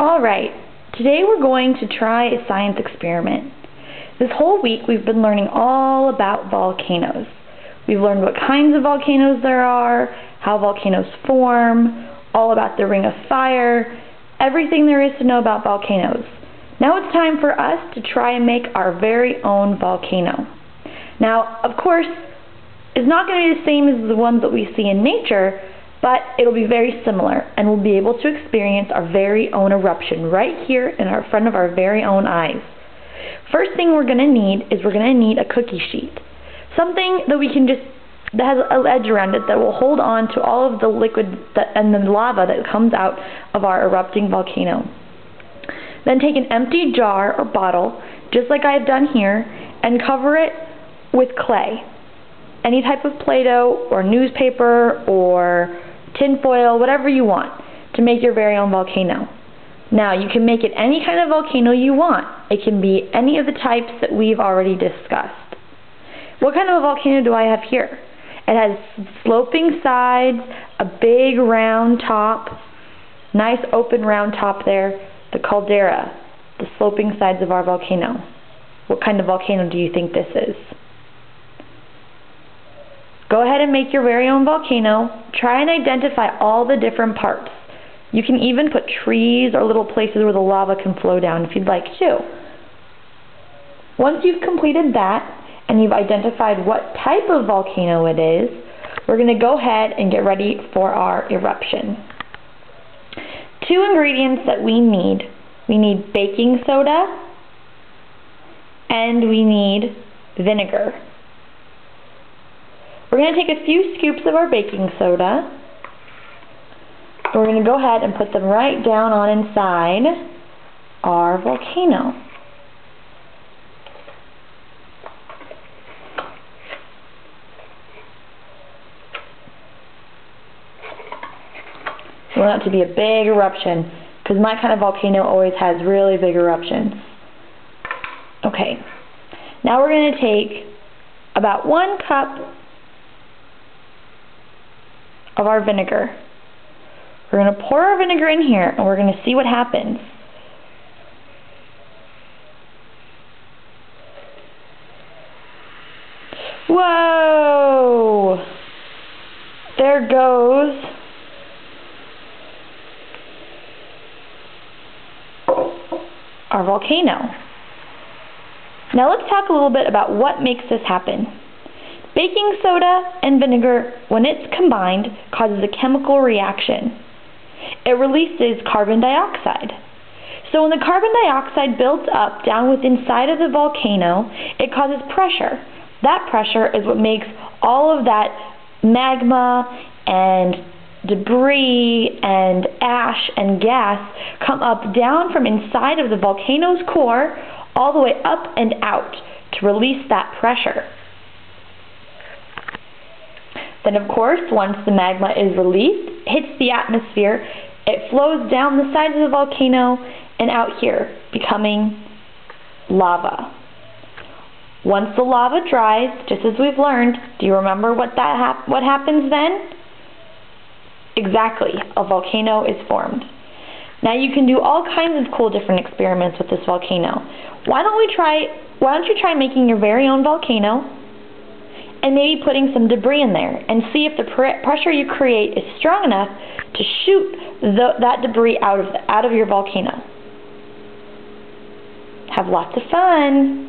Alright, today we're going to try a science experiment. This whole week we've been learning all about volcanoes. We've learned what kinds of volcanoes there are, how volcanoes form, all about the Ring of Fire, everything there is to know about volcanoes. Now it's time for us to try and make our very own volcano. Now, of course, it's not going to be the same as the ones that we see in nature, but it'll be very similar and we'll be able to experience our very own eruption right here in our front of our very own eyes. First thing we're going to need is we're going to need a cookie sheet. Something that we can just that has an edge around it that will hold on to all of the liquid that, and the lava that comes out of our erupting volcano. Then take an empty jar or bottle, just like I have done here, and cover it with clay. Any type of Play-Doh or newspaper or tinfoil, whatever you want to make your very own volcano. Now, you can make it any kind of volcano you want. It can be any of the types that we've already discussed. What kind of a volcano do I have here? It has sloping sides, a big round top, nice open round top there, the caldera, the sloping sides of our volcano. What kind of volcano do you think this is? Go ahead and make your very own volcano. Try and identify all the different parts. You can even put trees or little places where the lava can flow down if you'd like to. Once you've completed that and you've identified what type of volcano it is, we're going to go ahead and get ready for our eruption. Two ingredients that we need. We need baking soda and we need vinegar. We're going to take a few scoops of our baking soda. We're going to go ahead and put them right down on inside our volcano. We want it to be a big eruption because my kind of volcano always has really big eruptions. Okay, now we're going to take about one cup of our vinegar. We're going to pour our vinegar in here and we're going to see what happens. Whoa! There goes our volcano. Now let's talk a little bit about what makes this happen. Baking soda and vinegar, when it's combined, causes a chemical reaction. It releases carbon dioxide. So when the carbon dioxide builds up down within inside of the volcano, it causes pressure. That pressure is what makes all of that magma and debris and ash and gas come up down from inside of the volcano's core all the way up and out to release that pressure. Then of course, once the magma is released, hits the atmosphere, it flows down the sides of the volcano and out here, becoming lava. Once the lava dries, just as we've learned, do you remember what that hap what happens then? Exactly, a volcano is formed. Now you can do all kinds of cool different experiments with this volcano. Why don't we try why don't you try making your very own volcano and maybe putting some debris in there and see if the pr pressure you create is strong enough to shoot the, that debris out of, the, out of your volcano. Have lots of fun.